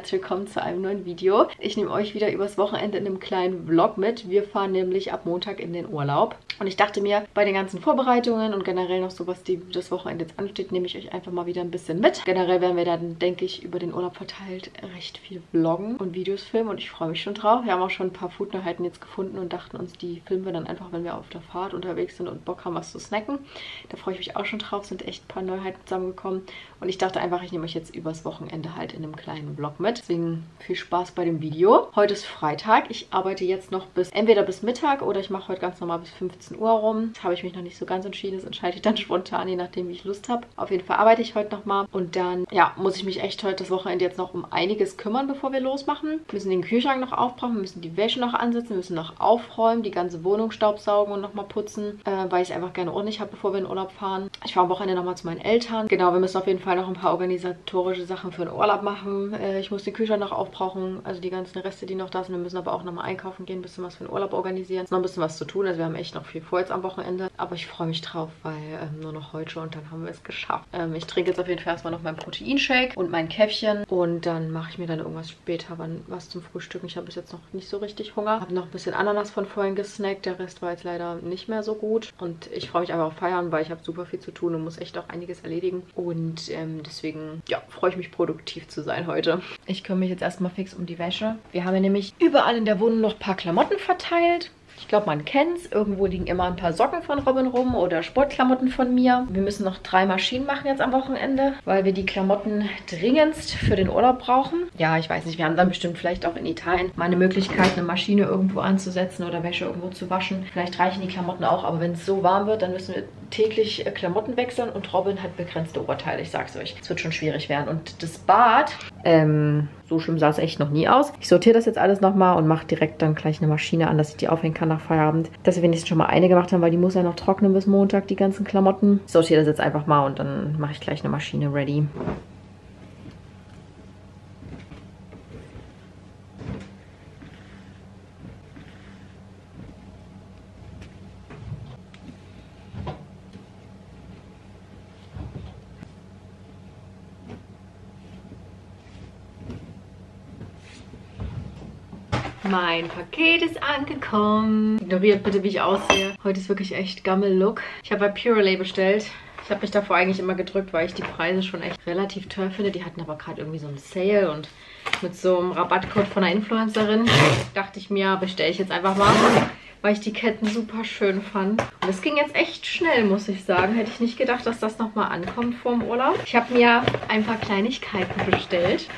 herzlich willkommen zu einem neuen Video. Ich nehme euch wieder übers Wochenende in einem kleinen Vlog mit. Wir fahren nämlich ab Montag in den Urlaub. Und ich dachte mir, bei den ganzen Vorbereitungen und generell noch so, was die, das Wochenende jetzt ansteht, nehme ich euch einfach mal wieder ein bisschen mit. Generell werden wir dann, denke ich, über den Urlaub verteilt recht viel vloggen und Videos filmen und ich freue mich schon drauf. Wir haben auch schon ein paar Food-Neuheiten jetzt gefunden und dachten uns, die filmen wir dann einfach, wenn wir auf der Fahrt unterwegs sind und Bock haben, was zu snacken. Da freue ich mich auch schon drauf, sind echt ein paar Neuheiten zusammengekommen. Und ich dachte einfach, ich nehme euch jetzt übers Wochenende halt in einem kleinen Vlog mit. Deswegen viel Spaß bei dem Video. Heute ist Freitag. Ich arbeite jetzt noch bis entweder bis Mittag oder ich mache heute ganz normal bis 15 16 Uhr rum. Das habe ich mich noch nicht so ganz entschieden. Das entscheide ich dann spontan, je nachdem, wie ich Lust habe. Auf jeden Fall arbeite ich heute nochmal. Und dann, ja, muss ich mich echt heute das Wochenende jetzt noch um einiges kümmern, bevor wir losmachen. Wir müssen den Kühlschrank noch aufbrauchen, wir müssen die Wäsche noch ansetzen, wir müssen noch aufräumen, die ganze Wohnung staubsaugen und nochmal putzen, äh, weil ich es einfach gerne ordentlich habe, bevor wir in Urlaub fahren. Ich fahre am Wochenende nochmal zu meinen Eltern. Genau, wir müssen auf jeden Fall noch ein paar organisatorische Sachen für den Urlaub machen. Äh, ich muss den Kühlschrank noch aufbrauchen, also die ganzen Reste, die noch da sind. Wir müssen aber auch nochmal einkaufen gehen, ein bisschen was für den Urlaub organisieren. Noch ein bisschen was zu tun, also wir haben echt noch viel vor jetzt am Wochenende. Ende. Aber ich freue mich drauf, weil ähm, nur noch heute und dann haben wir es geschafft. Ähm, ich trinke jetzt auf jeden Fall erstmal noch meinen Proteinshake und mein Käffchen. Und dann mache ich mir dann irgendwas später wann, was zum Frühstück. Ich habe bis jetzt noch nicht so richtig Hunger. Habe noch ein bisschen Ananas von vorhin gesnackt. Der Rest war jetzt leider nicht mehr so gut. Und ich freue mich einfach auf Feiern, weil ich habe super viel zu tun und muss echt auch einiges erledigen. Und ähm, deswegen, ja, freue ich mich produktiv zu sein heute. Ich kümmere mich jetzt erstmal fix um die Wäsche. Wir haben ja nämlich überall in der Wohnung noch ein paar Klamotten verteilt. Ich glaube, man kennt es. Irgendwo liegen immer ein paar Socken von Robin rum oder Sportklamotten von mir. Wir müssen noch drei Maschinen machen jetzt am Wochenende, weil wir die Klamotten dringendst für den Urlaub brauchen. Ja, ich weiß nicht, wir haben dann bestimmt vielleicht auch in Italien mal eine Möglichkeit, eine Maschine irgendwo anzusetzen oder Wäsche irgendwo zu waschen. Vielleicht reichen die Klamotten auch, aber wenn es so warm wird, dann müssen wir täglich äh, Klamotten wechseln und Robin hat begrenzte Oberteile, ich sag's euch. Es wird schon schwierig werden. Und das Bad, ähm, so schlimm sah es echt noch nie aus. Ich sortiere das jetzt alles nochmal und mache direkt dann gleich eine Maschine an, dass ich die aufhängen kann nach Feierabend. Dass wir wenigstens schon mal eine gemacht haben, weil die muss ja noch trocknen bis Montag, die ganzen Klamotten. Ich sortiere das jetzt einfach mal und dann mache ich gleich eine Maschine ready. Mein Paket ist angekommen. Ignoriert bitte, wie ich aussehe. Heute ist wirklich echt Gammel-Look. Ich habe bei Purelay bestellt. Ich habe mich davor eigentlich immer gedrückt, weil ich die Preise schon echt relativ teuer finde. Die hatten aber gerade irgendwie so einen Sale und mit so einem Rabattcode von einer Influencerin dachte ich mir, bestelle ich jetzt einfach mal weil ich die Ketten super schön fand. Und es ging jetzt echt schnell, muss ich sagen. Hätte ich nicht gedacht, dass das nochmal ankommt vorm Urlaub. Ich habe mir ein paar Kleinigkeiten bestellt.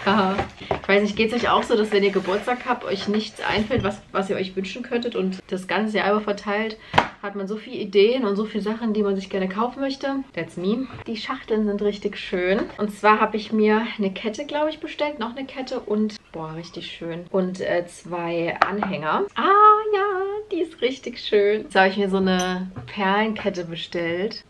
ich weiß nicht, geht es euch auch so, dass wenn ihr Geburtstag habt, euch nichts einfällt, was, was ihr euch wünschen könntet und das ganze Jahr über verteilt hat man so viele Ideen und so viele Sachen, die man sich gerne kaufen möchte. That's me. Die Schachteln sind richtig schön. Und zwar habe ich mir eine Kette, glaube ich, bestellt. Noch eine Kette und, boah, richtig schön. Und äh, zwei Anhänger. Ah, ja, die ist richtig schön. Jetzt habe ich mir so eine Perlenkette bestellt.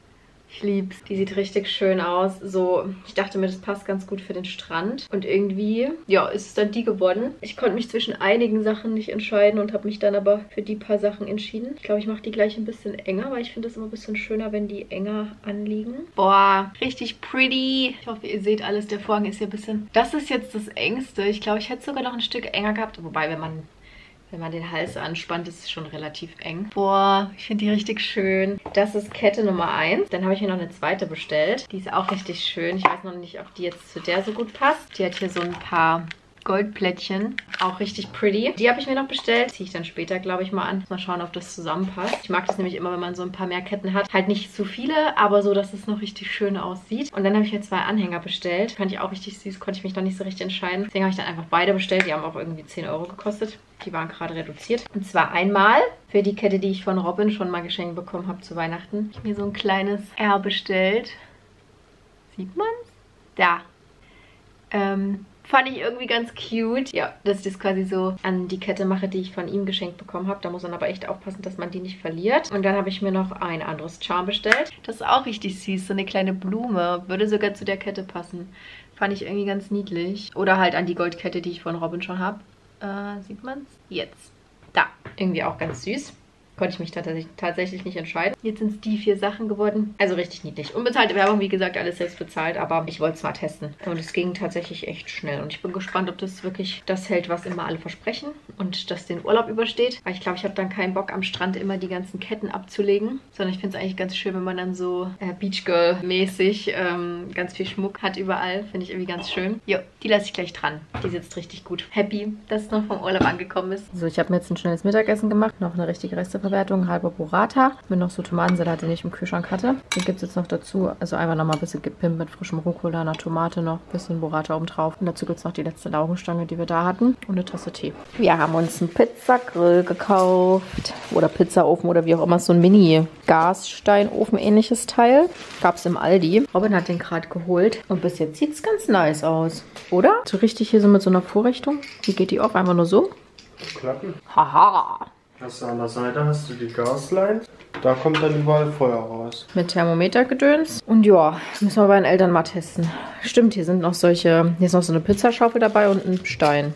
Ich lieb's. Die sieht richtig schön aus. So, ich dachte mir, das passt ganz gut für den Strand. Und irgendwie, ja, ist es dann die geworden. Ich konnte mich zwischen einigen Sachen nicht entscheiden und habe mich dann aber für die paar Sachen entschieden. Ich glaube, ich mache die gleich ein bisschen enger, weil ich finde es immer ein bisschen schöner, wenn die enger anliegen. Boah, richtig pretty. Ich hoffe, ihr seht alles. Der Vorhang ist hier ein bisschen... Das ist jetzt das Engste. Ich glaube, ich hätte sogar noch ein Stück enger gehabt. Wobei, wenn man wenn man den Hals anspannt, ist es schon relativ eng. Boah, ich finde die richtig schön. Das ist Kette Nummer 1. Dann habe ich mir noch eine zweite bestellt. Die ist auch richtig schön. Ich weiß noch nicht, ob die jetzt zu der so gut passt. Die hat hier so ein paar Goldplättchen. Auch richtig pretty. Die habe ich mir noch bestellt. Ziehe ich dann später, glaube ich, mal an. Mal schauen, ob das zusammenpasst. Ich mag das nämlich immer, wenn man so ein paar mehr Ketten hat. Halt nicht zu viele, aber so, dass es noch richtig schön aussieht. Und dann habe ich mir zwei Anhänger bestellt. Fand ich auch richtig süß. Konnte ich mich noch nicht so richtig entscheiden. Deswegen habe ich dann einfach beide bestellt. Die haben auch irgendwie 10 Euro gekostet. Die waren gerade reduziert. Und zwar einmal für die Kette, die ich von Robin schon mal geschenkt bekommen habe zu Weihnachten. Ich mir so ein kleines R bestellt. Sieht man's? Da. Ähm, Fand ich irgendwie ganz cute. Ja, dass ich das quasi so an die Kette mache, die ich von ihm geschenkt bekommen habe. Da muss man aber echt aufpassen, dass man die nicht verliert. Und dann habe ich mir noch ein anderes Charm bestellt. Das ist auch richtig süß. So eine kleine Blume. Würde sogar zu der Kette passen. Fand ich irgendwie ganz niedlich. Oder halt an die Goldkette, die ich von Robin schon habe. Äh, sieht man es? Jetzt. Da. Irgendwie auch ganz süß. Konnte ich mich tatsächlich, tatsächlich nicht entscheiden. Jetzt sind es die vier Sachen geworden. Also richtig niedlich. Unbezahlte Werbung, wie gesagt, alles selbst bezahlt, aber ich wollte es mal testen. Und es ging tatsächlich echt schnell. Und ich bin gespannt, ob das wirklich das hält, was immer alle versprechen und das den Urlaub übersteht. Weil ich glaube, ich habe dann keinen Bock am Strand immer die ganzen Ketten abzulegen, sondern ich finde es eigentlich ganz schön, wenn man dann so äh, Beachgirl-mäßig ähm, ganz viel Schmuck hat überall. Finde ich irgendwie ganz schön. Jo, die lasse ich gleich dran. Die sitzt richtig gut. Happy, dass es noch vom Urlaub angekommen ist. So, ich habe mir jetzt ein schnelles Mittagessen gemacht. Noch eine richtige Resteverwertung, halber Burrata. Mit noch so Tomatensalat, den ich im Kühlschrank hatte. Den gibt es jetzt noch dazu. Also einfach nochmal ein bisschen gepimpt mit frischem Rucola, einer Tomate noch, ein bisschen Burrata oben drauf. Und dazu gibt es noch die letzte Laugenstange, die wir da hatten. Und eine Tasse Tee. Wir haben uns einen Pizzagrill gekauft. Oder Pizzaofen oder wie auch immer. So ein Mini-Gassteinofen-ähnliches Teil. Gab es im Aldi. Robin hat den gerade geholt. Und bis jetzt sieht es ganz nice aus. Oder? So richtig hier so mit so einer Vorrichtung. Wie geht die auf? Einfach nur so? Klappen. Haha. Du an der Seite hast du die Gasline. Da kommt dann überall Feuer raus. Mit Thermometergedöns. Und ja, müssen wir bei den Eltern mal testen. Stimmt, hier sind noch solche, hier ist noch so eine Pizzaschaufel dabei und ein Stein.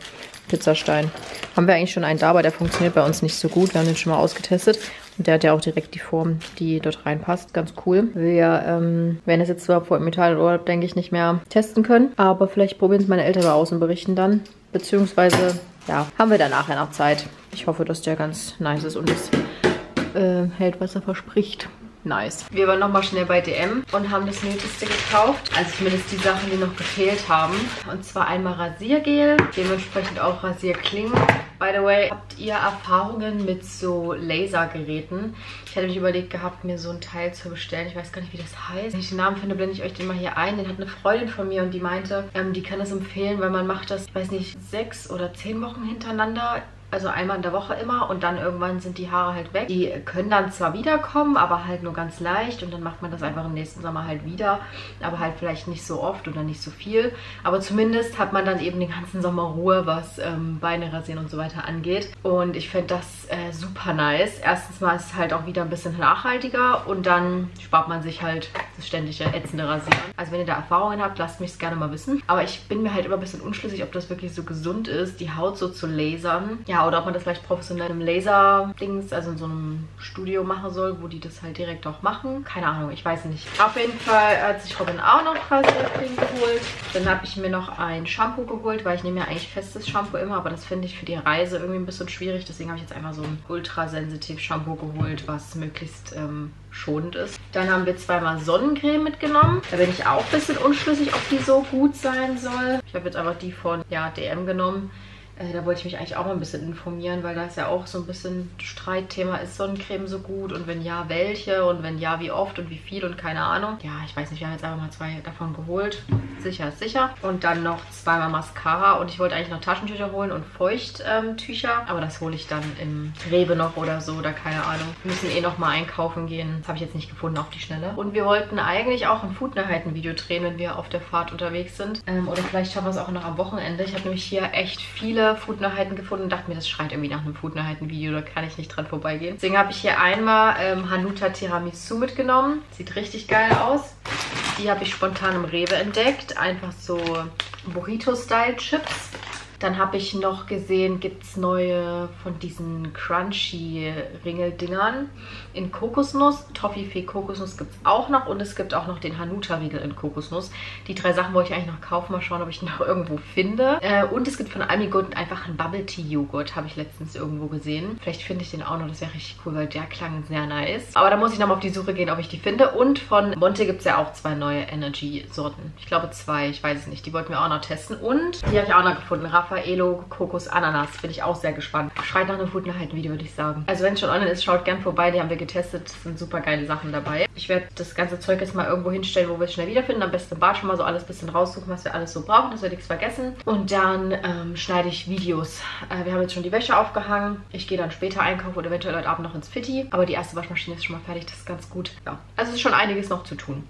Pizzastein. Haben wir eigentlich schon einen da, aber der funktioniert bei uns nicht so gut. Wir haben den schon mal ausgetestet. Und der hat ja auch direkt die Form, die dort reinpasst. Ganz cool. Wir ähm, werden es jetzt zwar vor dem Italienurlaub, denke ich, nicht mehr testen können. Aber vielleicht probieren es meine Eltern mal aus und berichten dann. Beziehungsweise, ja, haben wir dann nachher noch Zeit. Ich hoffe, dass der ganz nice ist und es äh, hält, was er verspricht. Nice. Wir waren nochmal schnell bei DM und haben das Nötigste gekauft. Also zumindest die Sachen, die noch gefehlt haben. Und zwar einmal Rasiergel, dementsprechend auch Rasierklingen. By the way, habt ihr Erfahrungen mit so Lasergeräten? Ich hätte mich überlegt gehabt, mir so ein Teil zu bestellen. Ich weiß gar nicht, wie das heißt. Wenn ich den Namen finde, blende ich euch den mal hier ein. Den hat eine Freundin von mir und die meinte, ähm, die kann das empfehlen, weil man macht das, ich weiß nicht, sechs oder zehn Wochen hintereinander also einmal in der Woche immer und dann irgendwann sind die Haare halt weg. Die können dann zwar wiederkommen, aber halt nur ganz leicht und dann macht man das einfach im nächsten Sommer halt wieder, aber halt vielleicht nicht so oft oder nicht so viel. Aber zumindest hat man dann eben den ganzen Sommer Ruhe, was ähm, Beine rasieren und so weiter angeht. Und ich finde das äh, super nice. Erstens mal ist es halt auch wieder ein bisschen nachhaltiger und dann spart man sich halt das ständige ätzende Rasieren. Also wenn ihr da Erfahrungen habt, lasst mich es gerne mal wissen. Aber ich bin mir halt immer ein bisschen unschlüssig, ob das wirklich so gesund ist, die Haut so zu lasern. Ja, oder ob man das vielleicht professionell im Laser-Dings, also in so einem Studio machen soll, wo die das halt direkt auch machen. Keine Ahnung, ich weiß nicht. Auf jeden Fall hat sich Robin auch noch Rasiercreme geholt. Dann habe ich mir noch ein Shampoo geholt, weil ich nehme ja eigentlich festes Shampoo immer, aber das finde ich für die Reise irgendwie ein bisschen schwierig. Deswegen habe ich jetzt einmal so ein ultrasensitiv Shampoo geholt, was möglichst ähm, schonend ist. Dann haben wir zweimal Sonnencreme mitgenommen. Da bin ich auch ein bisschen unschlüssig, ob die so gut sein soll. Ich habe jetzt einfach die von ja, DM genommen. Äh, da wollte ich mich eigentlich auch mal ein bisschen informieren, weil da ist ja auch so ein bisschen Streitthema, ist Sonnencreme so gut und wenn ja, welche und wenn ja, wie oft und wie viel und keine Ahnung. Ja, ich weiß nicht, wir haben jetzt einfach mal zwei davon geholt. Sicher ist sicher. Und dann noch zweimal Mascara und ich wollte eigentlich noch Taschentücher holen und Feuchttücher, aber das hole ich dann im Rewe noch oder so oder keine Ahnung. Wir müssen eh noch mal einkaufen gehen. Das habe ich jetzt nicht gefunden auf die Schnelle. Und wir wollten eigentlich auch ein Foodnerheiten-Video drehen, wenn wir auf der Fahrt unterwegs sind. Ähm, oder vielleicht schaffen wir es auch noch am Wochenende. Ich habe nämlich hier echt viele Foodnerheiten gefunden und dachte mir, das schreit irgendwie nach einem Foodnerheiten-Video, da kann ich nicht dran vorbeigehen. Deswegen habe ich hier einmal ähm, Hanuta Tiramisu mitgenommen. Sieht richtig geil aus. Die habe ich spontan im Rewe entdeckt. Einfach so Burrito-Style-Chips. Dann habe ich noch gesehen, gibt es neue von diesen Crunchy-Ringeldingern in Kokosnuss. Toffifee Kokosnuss gibt es auch noch und es gibt auch noch den Hanuta-Riegel in Kokosnuss. Die drei Sachen wollte ich eigentlich noch kaufen, mal schauen, ob ich noch irgendwo finde. Äh, und es gibt von Almigold einfach einen Bubble Tea Joghurt, habe ich letztens irgendwo gesehen. Vielleicht finde ich den auch noch, das wäre richtig cool, weil der klang sehr nice. Aber da muss ich nochmal auf die Suche gehen, ob ich die finde. Und von Monte gibt es ja auch zwei neue Energy-Sorten. Ich glaube zwei, ich weiß es nicht. Die wollten wir auch noch testen. Und die habe ich auch noch gefunden. Raffaello Kokos Ananas. Bin ich auch sehr gespannt. Schreit nach einem guten halt Video, würde ich sagen. Also wenn es schon online ist, schaut gern vorbei. Die haben wir getestet. Es sind super geile Sachen dabei. Ich werde das ganze Zeug jetzt mal irgendwo hinstellen, wo wir es schnell wiederfinden. Am besten im Bad schon mal so alles ein bisschen raussuchen, was wir alles so brauchen, dass wir nichts vergessen. Und dann ähm, schneide ich Videos. Äh, wir haben jetzt schon die Wäsche aufgehangen. Ich gehe dann später einkaufen oder eventuell heute Abend noch ins Fitti. Aber die erste Waschmaschine ist schon mal fertig. Das ist ganz gut. Ja, also es ist schon einiges noch zu tun.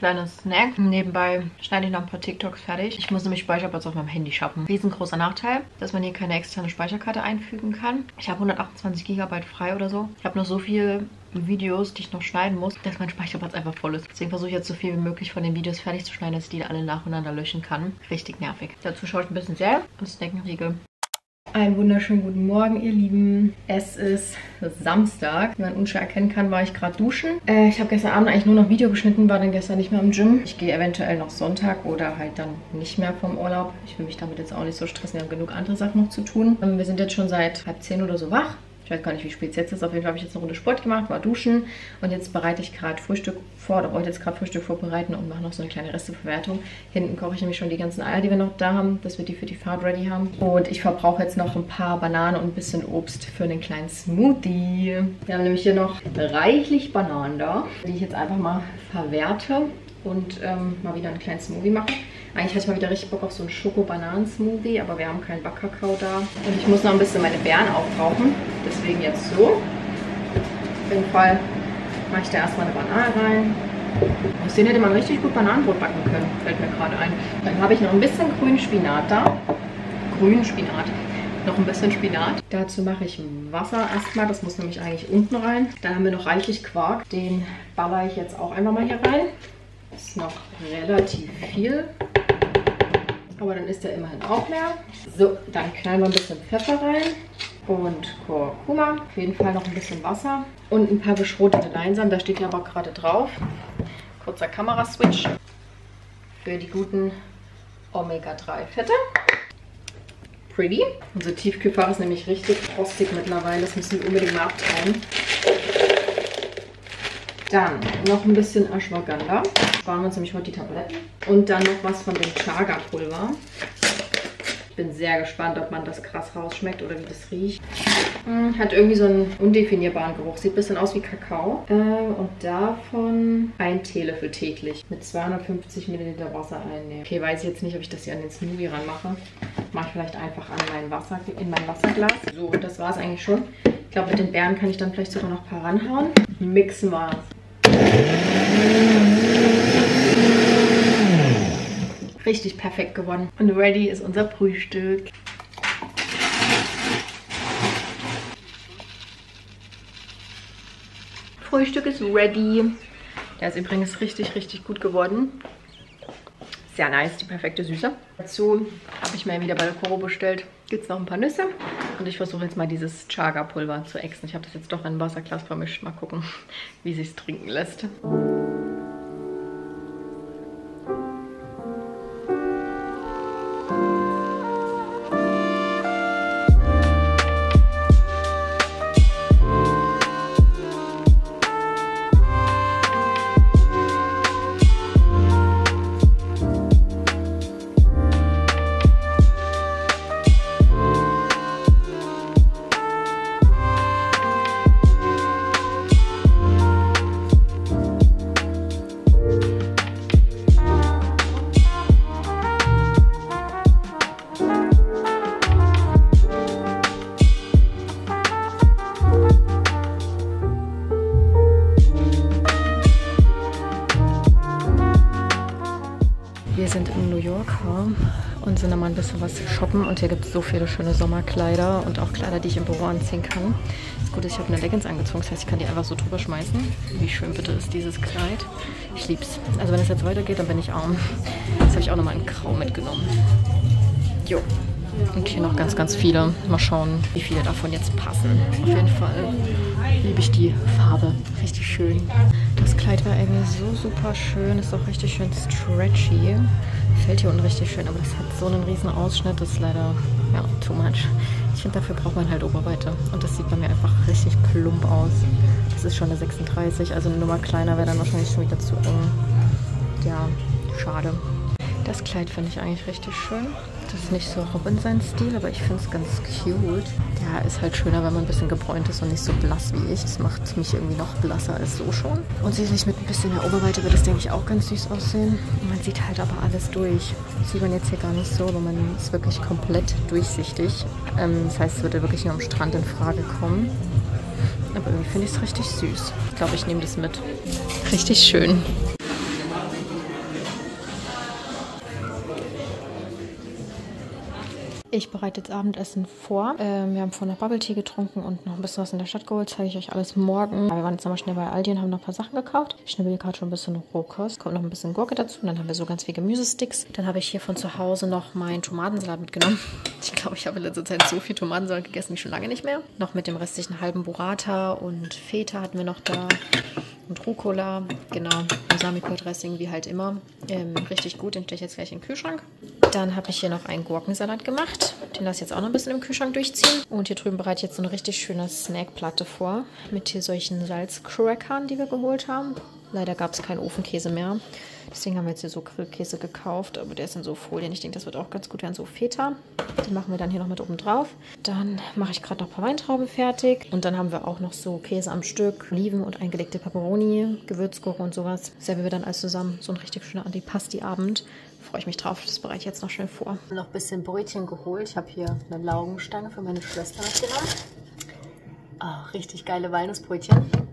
Kleiner Snack. Nebenbei schneide ich noch ein paar TikToks fertig. Ich muss nämlich Speicherplatz auf meinem Handy schaffen. Riesengroßer Nachteil, dass man hier keine externe Speicherkarte einfügen kann. Ich habe 128 GB frei oder so. Ich habe noch so viel Videos, die ich noch schneiden muss, dass mein Speicherplatz einfach voll ist. Deswegen versuche ich jetzt so viel wie möglich von den Videos fertig zu schneiden, dass ich die alle nacheinander löschen kann. Richtig nervig. Dazu schaue ich ein bisschen sehr und Snackenriegel. Einen wunderschönen guten Morgen, ihr Lieben. Es ist Samstag. Wie man unschwer erkennen kann, war ich gerade duschen. Äh, ich habe gestern Abend eigentlich nur noch Video geschnitten, war dann gestern nicht mehr im Gym. Ich gehe eventuell noch Sonntag oder halt dann nicht mehr vom Urlaub. Ich will mich damit jetzt auch nicht so stressen. Wir haben genug andere Sachen noch zu tun. Ähm, wir sind jetzt schon seit halb zehn oder so wach. Ich weiß gar nicht, wie spät es jetzt ist. Auf jeden Fall habe ich jetzt eine Runde Sport gemacht, war duschen und jetzt bereite ich gerade Frühstück vor oder wollte jetzt gerade Frühstück vorbereiten und mache noch so eine kleine Resteverwertung. Hinten koche ich nämlich schon die ganzen Eier, die wir noch da haben, dass wir die für die Fahrt ready haben. Und ich verbrauche jetzt noch ein paar Bananen und ein bisschen Obst für einen kleinen Smoothie. Wir haben nämlich hier noch reichlich Bananen da, die ich jetzt einfach mal verwerte und ähm, mal wieder einen kleinen Smoothie mache. Eigentlich hatte ich mal wieder richtig Bock auf so einen Schoko-Bananen-Smoothie, aber wir haben keinen Backkakao da. Und ich muss noch ein bisschen meine Beeren aufbrauchen. Deswegen jetzt so. Auf jeden Fall mache ich da erstmal eine Banane rein. Aus denen hätte man richtig gut Bananenbrot backen können, fällt mir gerade ein. Dann habe ich noch ein bisschen grünen Spinat da. Grünen Spinat. Noch ein bisschen Spinat. Dazu mache ich Wasser erstmal. Das muss nämlich eigentlich unten rein. Dann haben wir noch reichlich Quark. Den baller ich jetzt auch einfach mal hier rein. Ist noch relativ viel. Aber dann ist der immerhin auch leer. So, dann knallen wir ein bisschen Pfeffer rein und Kurkuma. Auf jeden Fall noch ein bisschen Wasser und ein paar geschrotete Leinsamen. Da steht ja aber gerade drauf. Kurzer Kameraswitch für die guten Omega-3-Fette. Pretty. Unser Tiefkühlfach ist nämlich richtig frostig mittlerweile. Das müssen wir unbedingt mal abtreiben. Dann noch ein bisschen Ashwagandha. Sparen wir uns nämlich heute die Tabletten. Und dann noch was von dem Chaga-Pulver. Ich bin sehr gespannt, ob man das krass rausschmeckt oder wie das riecht. Hm, hat irgendwie so einen undefinierbaren Geruch. Sieht ein bisschen aus wie Kakao. Äh, und davon ein Teelöffel täglich mit 250 Milliliter Wasser einnehmen. Okay, weiß ich jetzt nicht, ob ich das hier an den Smoothie ranmache. Mache ich vielleicht einfach an mein Wasser, in mein Wasserglas. So, und das war es eigentlich schon. Ich glaube, mit den Beeren kann ich dann vielleicht sogar noch ein paar ranhauen. Mixen wir es. Richtig perfekt geworden. Und ready ist unser Frühstück. Frühstück ist ready. Der ist übrigens richtig, richtig gut geworden. Sehr nice, die perfekte Süße. Dazu habe ich mir wieder bei der Koro bestellt. Gibt es noch ein paar Nüsse. Und ich versuche jetzt mal dieses Chaga-Pulver zu exen. Ich habe das jetzt doch in ein Wasserglas vermischt. Mal gucken, wie sich trinken lässt. Bisschen was shoppen. Und hier gibt es so viele schöne Sommerkleider und auch Kleider, die ich im Büro anziehen kann. Das Gute ist, ich habe eine Leggings angezogen, das heißt, ich kann die einfach so drüber schmeißen. Wie schön bitte ist dieses Kleid. Ich lieb's. Also wenn es jetzt weitergeht, dann bin ich arm. Jetzt habe ich auch nochmal in Grau mitgenommen. Jo. Und hier noch ganz, ganz viele. Mal schauen, wie viele davon jetzt passen. Auf jeden Fall liebe ich die Farbe. Richtig schön. Das Kleid war irgendwie so super schön. Ist auch richtig schön stretchy. Fällt hier unten richtig schön, aber das hat so einen riesen Ausschnitt. Das ist leider, ja, too much. Ich finde, dafür braucht man halt Oberweite. Und das sieht bei mir einfach richtig plump aus. Das ist schon eine 36, also eine Nummer kleiner wäre dann wahrscheinlich schon wieder zu eng. Ja, schade. Das Kleid finde ich eigentlich richtig schön. Das ist nicht so Robin sein Stil, aber ich finde es ganz cute. Ja, ist halt schöner, wenn man ein bisschen gebräunt ist und nicht so blass wie ich. Das macht mich irgendwie noch blasser als so schon. Und sicherlich mit ein bisschen mehr Oberweite wird das, denke ich, auch ganz süß aussehen. Man sieht halt aber alles durch. Das sieht man jetzt hier gar nicht so, aber man ist wirklich komplett durchsichtig. Ähm, das heißt, es würde wirklich nur am Strand in Frage kommen. Aber irgendwie finde ich es richtig süß. Ich glaube, ich nehme das mit. Richtig schön. Ich bereite jetzt Abendessen vor. Ähm, wir haben vorhin noch Bubble Tea getrunken und noch ein bisschen was in der Stadt geholt. Zeige ich euch alles morgen. Wir waren jetzt nochmal schnell bei Aldi und haben noch ein paar Sachen gekauft. Ich schnibbel gerade schon ein bisschen Rohkost. Kommt noch ein bisschen Gurke dazu. Und dann haben wir so ganz viele Gemüsesticks. Dann habe ich hier von zu Hause noch meinen Tomatensalat mitgenommen. Ich glaube, ich habe in letzter Zeit so viel Tomatensalat gegessen wie schon lange nicht mehr. Noch mit dem restlichen halben Burrata und Feta hatten wir noch da und Rucola. Genau, Balsamico-Dressing wie halt immer. Ähm, richtig gut, den stelle ich jetzt gleich in den Kühlschrank. Dann habe ich hier noch einen Gurkensalat gemacht. Den lasse ich jetzt auch noch ein bisschen im Kühlschrank durchziehen. Und hier drüben bereite ich jetzt so eine richtig schöne Snackplatte vor. Mit hier solchen Salzcrackern, die wir geholt haben. Leider gab es keinen Ofenkäse mehr. Deswegen haben wir jetzt hier so Grillkäse gekauft, aber der ist in so Folien. Ich denke, das wird auch ganz gut werden, so Feta. Die machen wir dann hier noch mit oben drauf. Dann mache ich gerade noch ein paar Weintrauben fertig. Und dann haben wir auch noch so Käse am Stück, Oliven und eingelegte Peperoni, Gewürzgurke und sowas. Servieren wir dann alles zusammen. So ein richtig schöner Antipasti-Abend. Freue ich mich drauf. Das bereite ich jetzt noch schnell vor. Noch ein bisschen Brötchen geholt. Ich habe hier eine Laugenstange für meine Schwester mitgenommen. Oh, richtig geile Walnussbrötchen.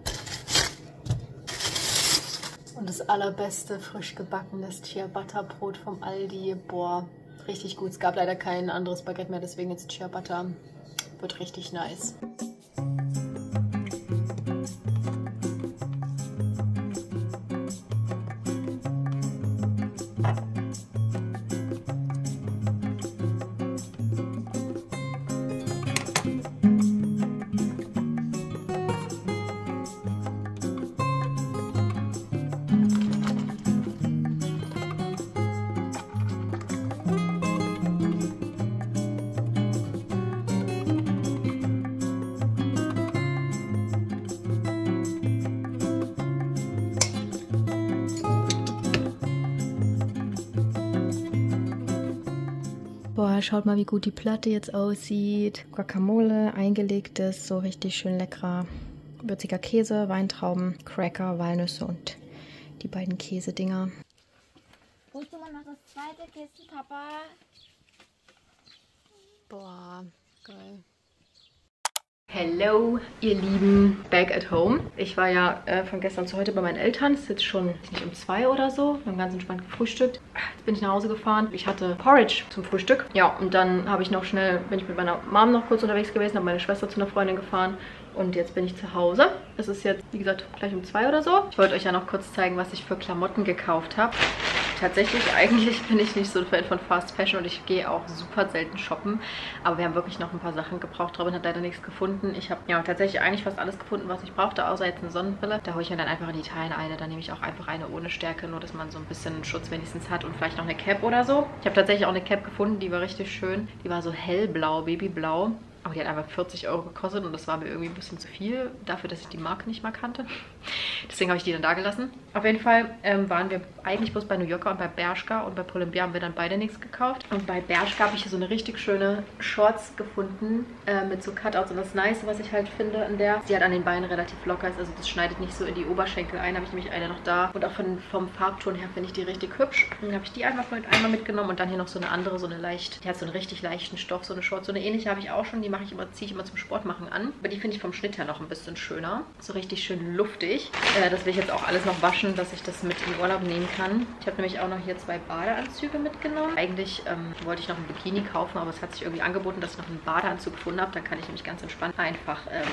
Das allerbeste frisch gebackenes Chia Brot vom Aldi. Boah, richtig gut. Es gab leider kein anderes Baguette mehr, deswegen jetzt Chia Butter. Wird richtig nice. Schaut mal, wie gut die Platte jetzt aussieht. Guacamole, eingelegtes, so richtig schön leckerer, würziger Käse, Weintrauben, Cracker, Walnüsse und die beiden Käsedinger. Holst du mal noch das zweite Kissen, Papa? Boah, geil. Hello, ihr Lieben, back at home. Ich war ja äh, von gestern zu heute bei meinen Eltern. Es ist jetzt schon nicht um zwei oder so. Wir haben ganz entspannt gefrühstückt. Jetzt bin ich nach Hause gefahren. Ich hatte Porridge zum Frühstück. Ja, und dann habe ich noch schnell, bin ich mit meiner Mom noch kurz unterwegs gewesen, habe meine Schwester zu einer Freundin gefahren. Und jetzt bin ich zu Hause. Es ist jetzt, wie gesagt, gleich um zwei oder so. Ich wollte euch ja noch kurz zeigen, was ich für Klamotten gekauft habe. Tatsächlich, eigentlich bin ich nicht so ein Fan von Fast Fashion und ich gehe auch super selten shoppen. Aber wir haben wirklich noch ein paar Sachen gebraucht. Robin hat leider nichts gefunden. Ich habe ja tatsächlich eigentlich fast alles gefunden, was ich brauchte, außer jetzt eine Sonnenbrille. Da hole ich mir dann einfach in Italien eine. Da nehme ich auch einfach eine ohne Stärke, nur dass man so ein bisschen Schutz wenigstens hat und vielleicht noch eine Cap oder so. Ich habe tatsächlich auch eine Cap gefunden, die war richtig schön. Die war so hellblau, babyblau. Aber die hat einfach 40 Euro gekostet und das war mir irgendwie ein bisschen zu viel dafür, dass ich die Marke nicht mal kannte. Deswegen habe ich die dann da gelassen. Auf jeden Fall ähm, waren wir eigentlich bloß bei New Yorker und bei Bershka und bei Pull&Bear haben wir dann beide nichts gekauft. Und bei Bershka habe ich hier so eine richtig schöne Shorts gefunden äh, mit so Cutouts und das Nice, was ich halt finde an der. Die hat an den Beinen relativ locker ist, also das schneidet nicht so in die Oberschenkel ein. habe ich nämlich eine noch da. Und auch von, vom Farbton her finde ich die richtig hübsch. Dann habe ich die einfach mit einmal mitgenommen und dann hier noch so eine andere, so eine leicht, die hat so einen richtig leichten Stoff, so eine Shorts. So eine ähnliche habe ich auch schon, die mache ich immer, ziehe ich immer zum Sport machen an. Aber die finde ich vom Schnitt her noch ein bisschen schöner. So richtig schön luftig. Äh, das will ich jetzt auch alles noch waschen, dass ich das mit in Urlaub nehmen kann. Ich habe nämlich auch noch hier zwei Badeanzüge mitgenommen. Eigentlich ähm, wollte ich noch ein Bikini kaufen, aber es hat sich irgendwie angeboten, dass ich noch einen Badeanzug gefunden habe. Dann kann ich nämlich ganz entspannt einfach ähm,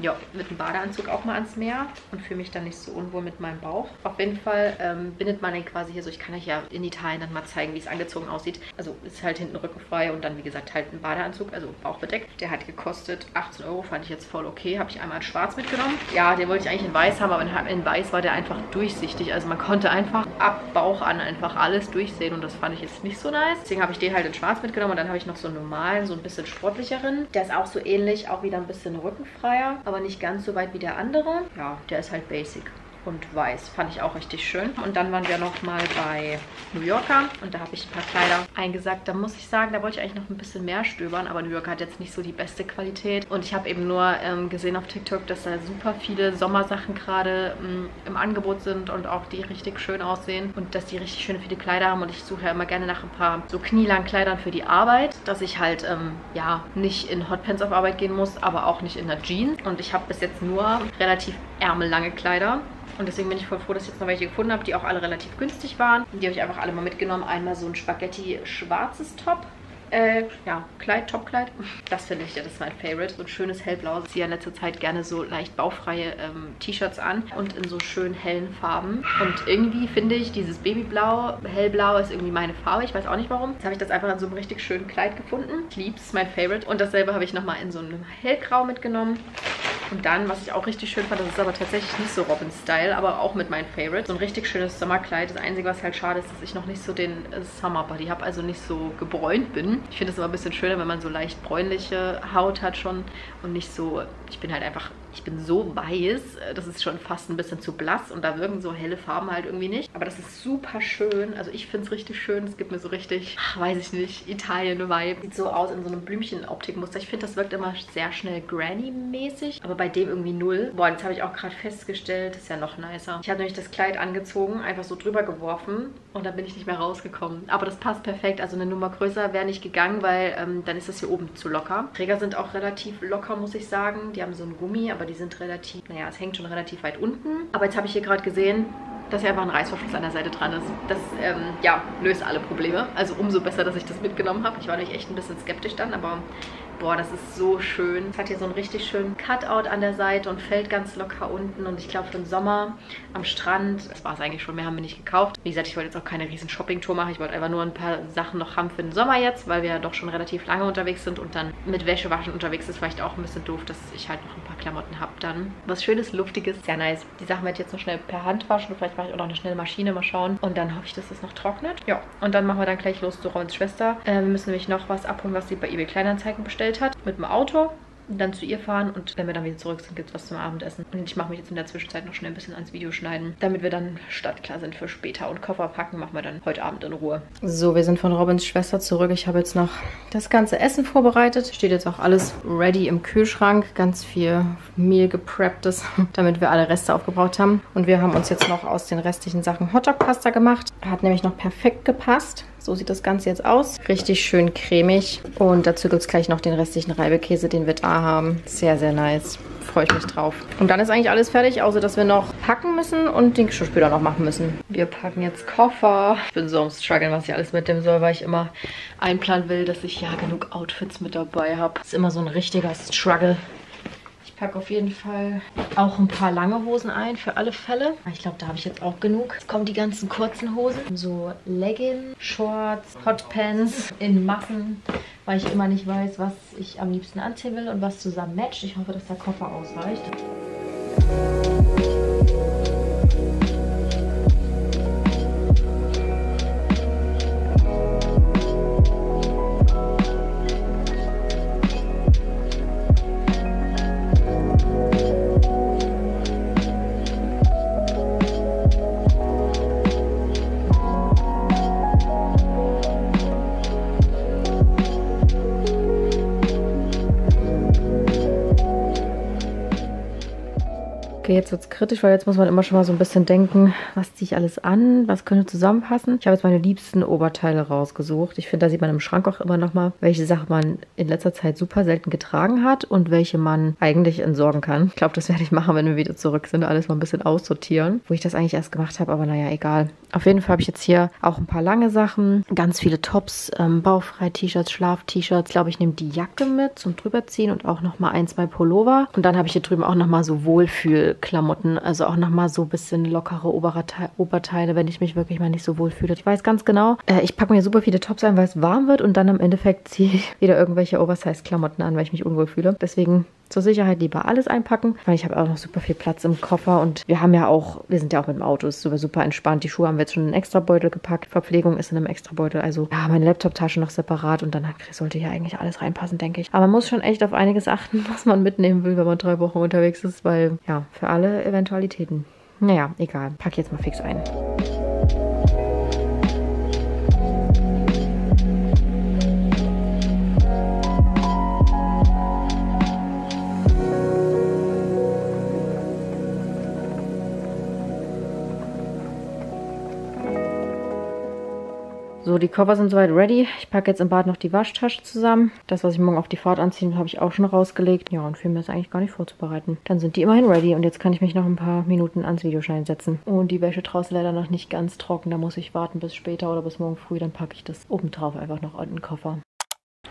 ja, mit einem Badeanzug auch mal ans Meer und fühle mich dann nicht so unwohl mit meinem Bauch. Auf jeden Fall ähm, bindet man den quasi hier so. Ich kann euch ja in Italien dann mal zeigen, wie es angezogen aussieht. Also ist halt hinten rückenfrei und dann wie gesagt halt ein Badeanzug, also bauchbedeckt. Der hat gekostet 18 Euro, fand ich jetzt voll okay. Habe ich einmal in schwarz mitgenommen. Ja, den wollte ich eigentlich in weiß haben, aber in weiß war der einfach durchsichtig. Also man konnte einfach ab Bauch an einfach alles durchsehen und das fand ich jetzt nicht so nice. Deswegen habe ich den halt in schwarz mitgenommen und dann habe ich noch so einen normalen, so ein bisschen sportlicheren. Der ist auch so ähnlich, auch wieder ein bisschen rückenfreier, aber nicht ganz so weit wie der andere. Ja, der ist halt basic und weiß. Fand ich auch richtig schön. Und dann waren wir noch mal bei New Yorker und da habe ich ein paar Kleider eingesagt. Da muss ich sagen, da wollte ich eigentlich noch ein bisschen mehr stöbern, aber New Yorker hat jetzt nicht so die beste Qualität. Und ich habe eben nur ähm, gesehen auf TikTok, dass da super viele Sommersachen gerade ähm, im Angebot sind und auch die richtig schön aussehen und dass die richtig schöne viele Kleider haben. Und ich suche ja immer gerne nach ein paar so knielangen Kleidern für die Arbeit, dass ich halt ähm, ja nicht in Hotpants auf Arbeit gehen muss, aber auch nicht in der Jeans. Und ich habe bis jetzt nur relativ ärmellange Kleider. Und deswegen bin ich voll froh, dass ich jetzt noch welche gefunden habe, die auch alle relativ günstig waren. Die habe ich einfach alle mal mitgenommen. Einmal so ein Spaghetti schwarzes Top Äh, ja, Kleid, Topkleid. Das finde ich, ja, das ist mein Favorite. So ein schönes hellblau. Ich ziehe in letzter Zeit gerne so leicht baufreie ähm, T-Shirts an und in so schön hellen Farben. Und irgendwie finde ich dieses Babyblau, hellblau ist irgendwie meine Farbe. Ich weiß auch nicht warum. Jetzt habe ich das einfach in so einem richtig schönen Kleid gefunden. Ich liebe es, mein Favorite. Und dasselbe habe ich nochmal in so einem hellgrau mitgenommen. Und dann, was ich auch richtig schön fand, das ist aber tatsächlich nicht so Robin-Style, aber auch mit meinen Favorites. So ein richtig schönes Sommerkleid. Das Einzige, was halt schade ist, dass ich noch nicht so den Summer Body habe, also nicht so gebräunt bin. Ich finde es immer ein bisschen schöner, wenn man so leicht bräunliche Haut hat schon und nicht so, ich bin halt einfach ich bin so weiß, äh, das ist schon fast ein bisschen zu blass und da wirken so helle Farben halt irgendwie nicht. Aber das ist super schön. Also ich finde es richtig schön. Es gibt mir so richtig, ach, weiß ich nicht, Italien-Vibe. Sieht so aus in so einem Blümchen-Optikmuster. Ich finde, das wirkt immer sehr schnell Granny-mäßig, aber bei dem irgendwie null. Boah, jetzt habe ich auch gerade festgestellt, das ist ja noch nicer. Ich habe nämlich das Kleid angezogen, einfach so drüber geworfen und dann bin ich nicht mehr rausgekommen. Aber das passt perfekt. Also eine Nummer größer wäre nicht gegangen, weil ähm, dann ist das hier oben zu locker. Träger sind auch relativ locker, muss ich sagen. Die haben so ein Gummi, aber die sind relativ, naja, es hängt schon relativ weit unten. Aber jetzt habe ich hier gerade gesehen, dass hier einfach ein Reißverschluss an der Seite dran ist. Das, ähm, ja, löst alle Probleme. Also umso besser, dass ich das mitgenommen habe. Ich war nämlich echt ein bisschen skeptisch dann, aber Boah, das ist so schön. Es hat hier so einen richtig schönen Cutout an der Seite und fällt ganz locker unten. Und ich glaube, für den Sommer am Strand, das war es eigentlich schon, mehr haben wir nicht gekauft. Wie gesagt, ich wollte jetzt auch keine riesen Shopping-Tour machen. Ich wollte einfach nur ein paar Sachen noch haben für den Sommer jetzt, weil wir ja doch schon relativ lange unterwegs sind und dann mit Wäsche waschen unterwegs ist vielleicht auch ein bisschen doof, dass ich halt noch ein paar Klamotten habe dann. Was Schönes, Luftiges, sehr nice. Die Sachen werde ich jetzt noch schnell per Hand waschen. Vielleicht mache ich auch noch eine schnelle Maschine, mal schauen. Und dann hoffe ich, dass das noch trocknet. Ja, und dann machen wir dann gleich los zu Rons Schwester. Äh, wir müssen nämlich noch was abholen, was sie bei eBay Kleinanzeigen bestellt hat. Mit dem Auto dann zu ihr fahren und wenn wir dann wieder zurück sind, gibt es was zum Abendessen. Und ich mache mich jetzt in der Zwischenzeit noch schnell ein bisschen ans Video schneiden, damit wir dann startklar sind für später. Und Koffer packen machen wir dann heute Abend in Ruhe. So, wir sind von Robins Schwester zurück. Ich habe jetzt noch das ganze Essen vorbereitet. Steht jetzt auch alles ready im Kühlschrank. Ganz viel Mehl geprepptes, damit wir alle Reste aufgebraucht haben. Und wir haben uns jetzt noch aus den restlichen Sachen Hotdog-Pasta gemacht. Hat nämlich noch perfekt gepasst. So sieht das Ganze jetzt aus. Richtig schön cremig. Und dazu gibt es gleich noch den restlichen Reibekäse, den wir haben. Sehr, sehr nice. Freue ich mich drauf. Und dann ist eigentlich alles fertig, außer dass wir noch packen müssen und den Geschirrspüler noch machen müssen. Wir packen jetzt Koffer. Ich bin so am struggeln, was ich alles mitnehmen soll, weil ich immer einplanen will, dass ich ja genug Outfits mit dabei habe. Ist immer so ein richtiger Struggle packe auf jeden Fall auch ein paar lange Hosen ein, für alle Fälle. Ich glaube, da habe ich jetzt auch genug. Jetzt kommen die ganzen kurzen Hosen. So Leggings, Shorts, Hotpants in Massen, weil ich immer nicht weiß, was ich am liebsten anziehen will und was zusammen matcht. Ich hoffe, dass der Koffer ausreicht. Okay, jetzt wird es kritisch, weil jetzt muss man immer schon mal so ein bisschen denken, was ziehe ich alles an, was könnte zusammenpassen. Ich habe jetzt meine liebsten Oberteile rausgesucht. Ich finde, da sieht man im Schrank auch immer noch mal, welche Sachen man in letzter Zeit super selten getragen hat und welche man eigentlich entsorgen kann. Ich glaube, das werde ich machen, wenn wir wieder zurück sind, alles mal ein bisschen aussortieren, wo ich das eigentlich erst gemacht habe, aber naja, egal. Auf jeden Fall habe ich jetzt hier auch ein paar lange Sachen, ganz viele Tops, ähm, Bauchfrei-T-Shirts, Schlaf-T-Shirts. Ich glaube, ich nehme die Jacke mit zum drüberziehen und auch noch mal ein, zwei Pullover. Und dann habe ich hier drüben auch noch mal so Wohlfühl Klamotten. Also auch nochmal so ein bisschen lockere Oberteile, wenn ich mich wirklich mal nicht so wohl fühle. Ich weiß ganz genau, äh, ich packe mir super viele Tops ein, weil es warm wird und dann im Endeffekt ziehe ich wieder irgendwelche Oversize-Klamotten an, weil ich mich unwohl fühle. Deswegen zur Sicherheit lieber alles einpacken, weil ich habe auch noch super viel Platz im Koffer und wir haben ja auch, wir sind ja auch mit dem Auto, ist super, super entspannt. Die Schuhe haben wir jetzt schon in einen Extrabeutel gepackt, Verpflegung ist in einem Extrabeutel, also ja, meine Laptoptasche noch separat und dann sollte hier eigentlich alles reinpassen, denke ich. Aber man muss schon echt auf einiges achten, was man mitnehmen will, wenn man drei Wochen unterwegs ist, weil ja, für alle Eventualitäten. Naja, egal. Pack jetzt mal fix ein. So, die Koffer sind soweit ready. Ich packe jetzt im Bad noch die Waschtasche zusammen. Das, was ich morgen auf die Fahrt anziehe, habe ich auch schon rausgelegt. Ja, und viel mehr ist eigentlich gar nicht vorzubereiten. Dann sind die immerhin ready und jetzt kann ich mich noch ein paar Minuten ans Videoschein setzen. Und die Wäsche draußen leider noch nicht ganz trocken. Da muss ich warten bis später oder bis morgen früh. Dann packe ich das oben drauf einfach noch in den Koffer.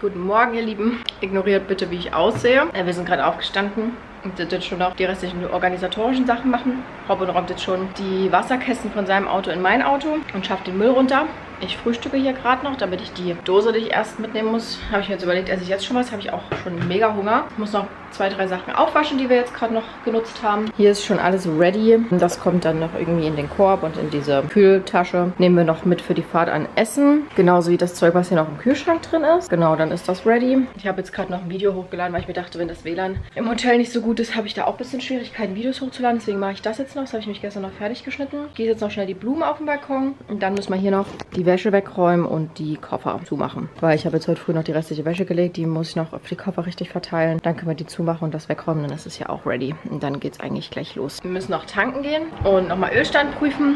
Guten Morgen, ihr Lieben. Ignoriert bitte, wie ich aussehe. Äh, wir sind gerade aufgestanden und jetzt schon noch die restlichen organisatorischen Sachen machen. Robin räumt jetzt schon die Wasserkästen von seinem Auto in mein Auto und schafft den Müll runter. Ich frühstücke hier gerade noch, damit ich die Dose, die ich erst mitnehmen muss, habe ich mir jetzt überlegt, esse ich jetzt schon was, habe ich auch schon mega Hunger. Ich muss noch zwei, drei Sachen aufwaschen, die wir jetzt gerade noch genutzt haben. Hier ist schon alles ready. Das kommt dann noch irgendwie in den Korb und in diese Kühltasche. Nehmen wir noch mit für die Fahrt an Essen. Genauso wie das Zeug, was hier noch im Kühlschrank drin ist. Genau, dann ist das ready. Ich habe jetzt gerade noch ein Video hochgeladen, weil ich mir dachte, wenn das WLAN im Hotel nicht so gut ist, habe ich da auch ein bisschen Schwierigkeiten, Videos hochzuladen. Deswegen mache ich das jetzt noch. Das habe ich mich gestern noch fertig geschnitten. Gehe jetzt noch schnell die Blumen auf den Balkon. Und dann müssen wir hier noch die Wäsche wegräumen und die Koffer zumachen. Weil ich habe jetzt heute früh noch die restliche Wäsche gelegt. Die muss ich noch auf die Koffer richtig verteilen. Dann können wir die zumachen und das wegräumen. Dann ist es ja auch ready. Und dann geht es eigentlich gleich los. Wir müssen noch tanken gehen und nochmal Ölstand prüfen.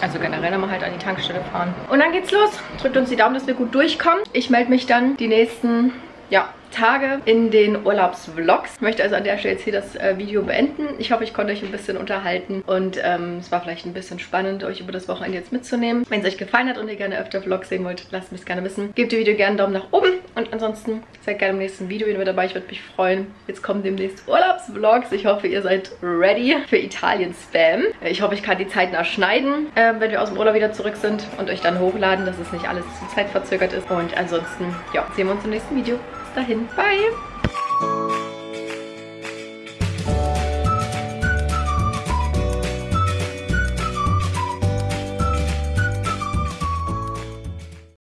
Also generell nochmal halt an die Tankstelle fahren. Und dann geht's los. Drückt uns die Daumen, dass wir gut durchkommen. Ich melde mich dann die nächsten, ja, Tage in den Urlaubsvlogs. Ich möchte also an der Stelle jetzt hier das äh, Video beenden. Ich hoffe, ich konnte euch ein bisschen unterhalten und ähm, es war vielleicht ein bisschen spannend, euch über das Wochenende jetzt mitzunehmen. Wenn es euch gefallen hat und ihr gerne öfter Vlogs sehen wollt, lasst mich gerne wissen. Gebt dem Video gerne einen Daumen nach oben und ansonsten seid gerne im nächsten Video wieder dabei. Ich würde mich freuen. Jetzt kommen demnächst Urlaubsvlogs. Ich hoffe, ihr seid ready für Italien-Spam. Ich hoffe, ich kann die Zeit nachschneiden, äh, wenn wir aus dem Urlaub wieder zurück sind und euch dann hochladen, dass es nicht alles zu zeitverzögert ist. Und ansonsten, ja, sehen wir uns im nächsten Video dahin. Bye!